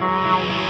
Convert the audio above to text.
Música